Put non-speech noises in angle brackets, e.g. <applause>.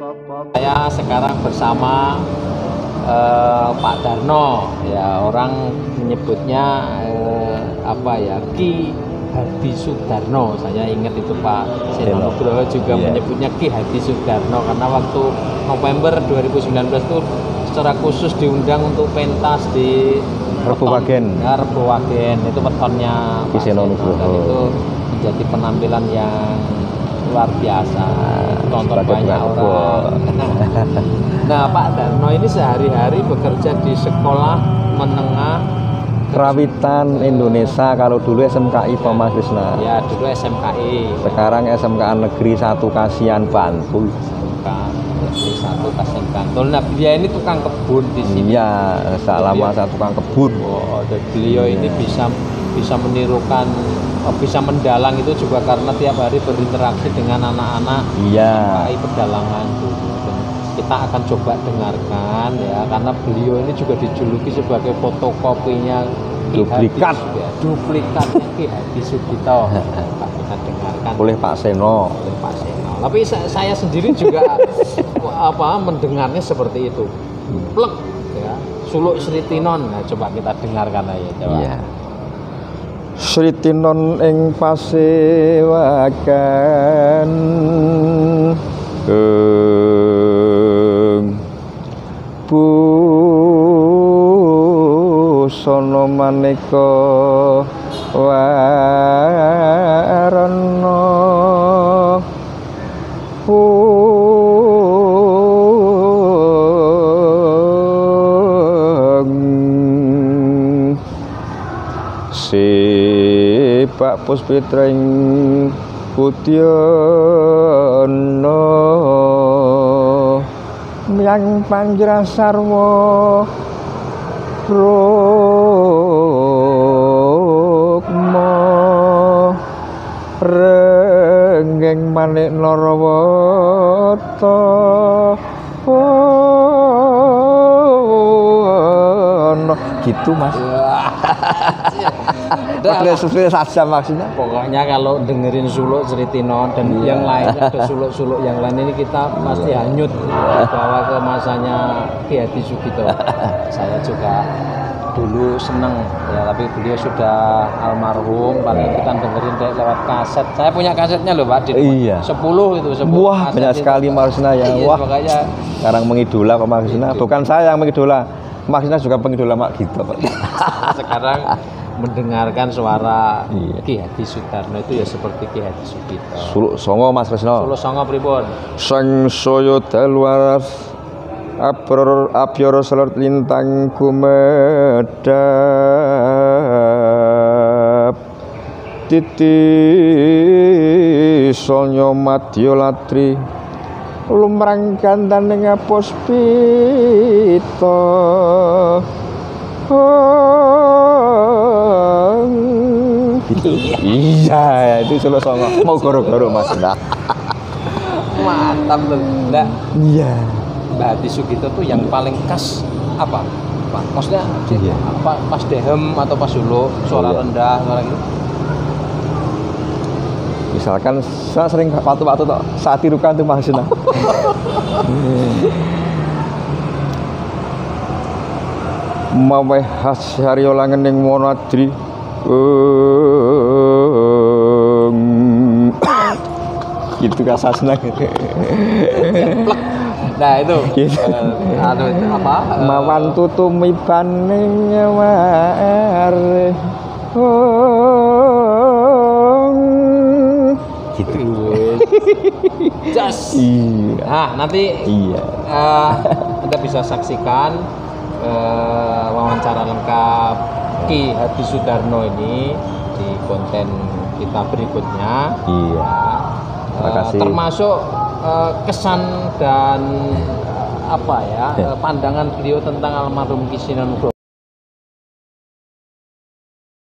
Saya sekarang bersama eh, Pak Darno, ya orang menyebutnya eh, apa ya Ki Hadi Sudarno. Saya ingat itu Pak Seno Nugroho juga Iya. menyebutnya Ki Hadi Sudarno karena waktu November 2019 itu secara khusus diundang untuk pentas di Rebo weton- Wagen. Ya, Rebo Wagen. itu wetonnya Ki Pak Seno Seno. Nugroho. dan itu menjadi penampilan yang luar biasa. Tonton sebagai banyak orang. <laughs> nah Pak Darno ini sehari-hari bekerja di sekolah menengah Kerawitan Indonesia kalau dulu SMKI Thomas Krisna. ya dulu SMKI Sekarang SMK Negeri 1 Kasihan Bantul. di satu Kasem Bantul. Nah dia ini tukang kebun di sini. Iya, selama saya tukang kebun. Oh, beliau ini bisa bisa menirukan oh, bisa mendalang itu juga karena tiap hari berinteraksi dengan anak-anak Iya. SMKI pedalangan kita akan coba dengarkan ya karena beliau ini juga dijuluki sebagai fotokopinya Duplikat. Ya, duplikatnya Ki Hadi Sugito. <laughs> Kita dengarkan. Oleh Pak Seno. oleh Pak Seno. Tapi sa- saya sendiri juga <laughs> apa mendengarnya seperti itu. Plek ya. Suluk Sri Tinon. Nah, coba kita dengarkan aja coba. Iya. Sri Tinon ing pasewakan. Ing busana maneka warna Sipak puspitring Putyana Yang panjra sarwa Rukma Renggeng manik Ono. Gitu mas Udah sesuai saja maksudnya Pokoknya kalau dengerin suluk Sri Tinon dan Iya. yang lainnya ada suluk-suluk yang lain ini kita pasti hanyut dibawa ke masanya Ki Hadi Sugito. <laughs> Saya juga dulu seneng ya tapi beliau sudah almarhum paling kita dengerin kayak lewat kaset. Saya punya kasetnya loh Pak. Di Iya. 10 itu 10 Wah banyak sekali Marsina ya Iya, Wah makanya sekarang mengidola Pak Marsina Bukan saya yang mengidola Marsina juga pengidola Mak Gito Pak <laughs> sekarang mendengarkan suara Iya. Ki Hadi Sudarno itu ya seperti Ki Hadi Sugito. Suluk Songo Mas Krisno Solo Songo pripun? Sang soyo dalwaras Abror abyor selot lintang kumedap Titi sonyo madya latri Lumrang gandaning puspita Gitu. Iya, itu solo songo. Mau goro-goro Mas. Nah. Mantap loh. Nah, Iya. Mbak Hadi Sugito tuh yang paling khas apa? Pak, maksudnya Iya. apa pas dehem atau pas dulu suara Iya. rendah suara gitu. Misalkan saya sering waktu-waktu saat tirukan tuh maksudnya. Maweh khas haryo langening monadri. Eng. <coughs> gitu kasasna gitu. Nah, itu Gitu. anu apa? Mawan tutumibaning nyaware. Gitu. Jas. <laughs> Iya. Nah, nanti Iya. eh, Anda bisa saksikan eh, wawancara lengkap Ki Hadi Sudarno ini di konten kita berikutnya. Iya. Ya, Terima eh, kasih. termasuk eh, kesan dan apa ya Ya. pandangan beliau tentang almarhum Ki Sinan